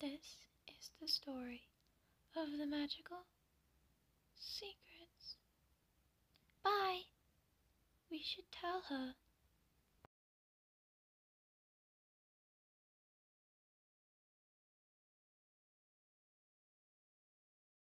This is the story of the magical secrets. Bye! We should tell her